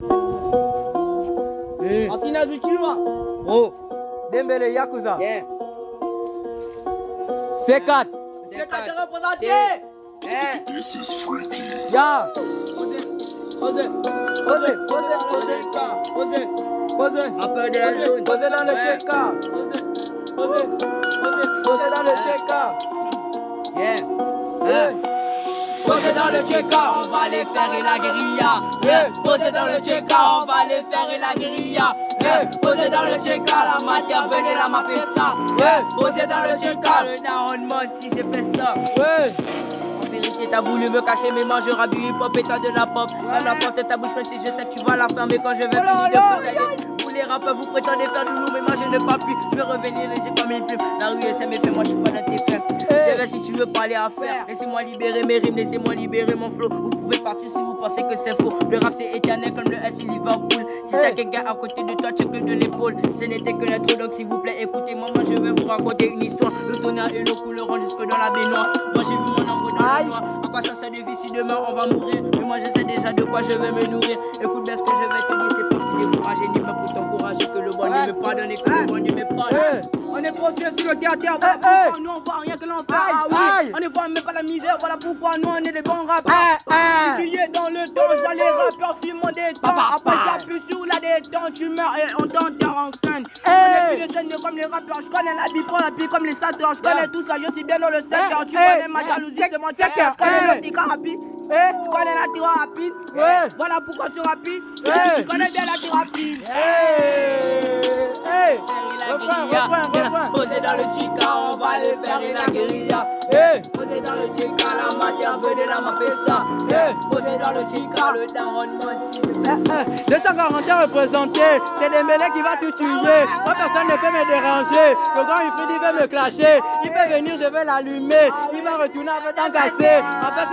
えー、アチ19万おデンベレヤクザ、yeah. セカセカテレポザテえー、やポゼポゼポゼポゼかポゼポゼポゼなのチェッカーポゼポゼポゼポゼなのチェッカー Yeah. yeah. yeah. Posez dans le check-up. On va les faire et la guérilla. Yeah. Posez dans le check on va les faire et la guérilla. Posez dans le la matière, venez la mapper ça. Posez dans le check le down mode si j'ai fait ça. Vérité, t'as voulu me cacher mes mains, je du hip hop et toi de la pop. Dans la porte ta bouche, même si je sais que tu vas la fermer quand je vais Oh finir de vous les rappeurs, vous prétendez faire du loup, mais moi je ne pas plus. Je vais revenir léger comme une plume. La rue, c'est mes faits, moi je suis pas dans tes faits. Eh. C'est vrai si tu veux parler à faire. Laissez-moi libérer mes rimes, laissez-moi libérer mon flow. Vous pouvez partir si vous pensez que c'est faux. Le rap c'est éternel comme le S et Liverpool. Si t'as Eh. quelqu'un à côté de toi, check le de l'épaule. Ce n'était que l'intro, donc s'il vous plaît, écoutez-moi. Moi je vais vous raconter une histoire. Le tonnerre et le couleront jusque dans la baignoire. Moi j'ai vu Aïe. À quoi ça sert de vie si demain on va mourir Mais moi je sais déjà de quoi je vais me nourrir Écoute bien ce que je vais te dire C'est pas pour décourager ni même pour t'encourager Que le bon ne me pardonne et que le bon ne me pardonne. On est posé sur le terre terre Eh, eh. nous on voit rien que l'enfer On ne voit même pas la misère Voilà pourquoi nous on est des bons rappeurs Eh, eh. Tu es dans le temps Je vois les rappeurs sur mon détente Après plus sur la détente Tu meurs et on t'enterre en scène Eh. On est plus des scènes comme les rappeurs Je connais la bip la bip comme les sateurs Je connais tout ça Je suis bien dans le secteur Tu Eh. connais ma Eh. jalousie C'est mon Secteur. Je connais Eh. le rapide Eh. tu connais la thérapie Ouais. Voilà pourquoi c'est rapide Eh. Tu connais bien la thérapie Hey. Hey. Refrain, refrain. Posé dans le chica, on va les faire la guérilla Eh. Posé dans le chica, la matière venez la mapper ça Eh. Posé dans le chica, le daron Eh, ça eh, 241 représentés, c'est des mêlés qui va tout tuer. Moi, personne ne peut me déranger. Le grand Ifridi veut me clasher. Il peut venir, je vais l'allumer. Il va retourner avec un cassé. Fait,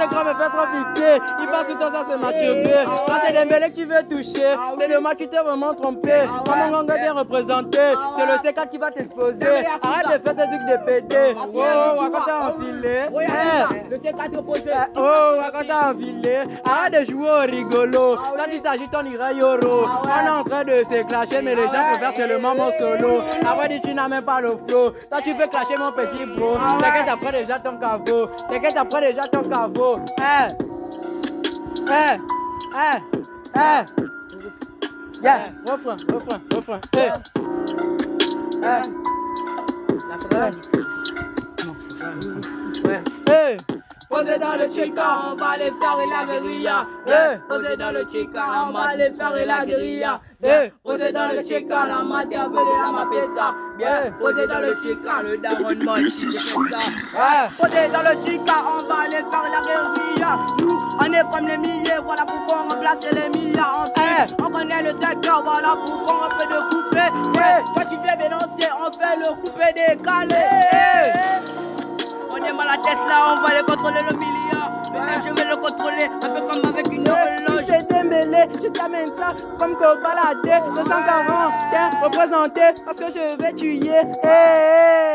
ce grand me fait trop Il passe tout sans se masturber. Quand c'est des mêlés que tu veux toucher, c'est le match qui t'es vraiment trompé. Quand mon gang est bien représenté, c'est le C4 qui va t'exploser. Arrête de faire des trucs de pété. Oh, oh, quand t'as enfilé. Eh. Le C4 opposé Eh, Oh, quand t'as enfilé, arrête de jouer au rigolo. Quand tu t'agites, on ira yoro. On est en train de se clasher, mais les gens préfèrent seulement mon solo. Après, dit, tu n'as même pas le flow. Toi, tu peux clasher mon petit bro. T'inquiète, après déjà ton caveau. T'inquiète, après déjà ton caveau. Eh, eh, eh, eh. Yeah, refrain, refrain, refrain. Eh, eh. Eh. Posé dans le chica, on va les faire et la guérilla. Eh. Posé dans le chica, on va les faire et la guérilla. Eh. Posé dans le chica, la matière venez la mapper ça. Bien. Posé dans le chica, le daron mode si je fais ça. Eh. Posé dans le chica, on va les faire la guérilla. Nous, on est comme les milliers, voilà pourquoi on remplace les milliards. On, fait, on connaît le secteur, voilà pourquoi on peut de couper. Eh. Toi tu viens dénoncer, on fait le couper décalé. Tesla, on va les contrôler le milliard. Maintenant je vais le contrôler, un peu comme avec une horloge. C'est démêlé, je t'amène ça comme que balader 240, tiens, représenté parce que je vais tuer. Eh, eh.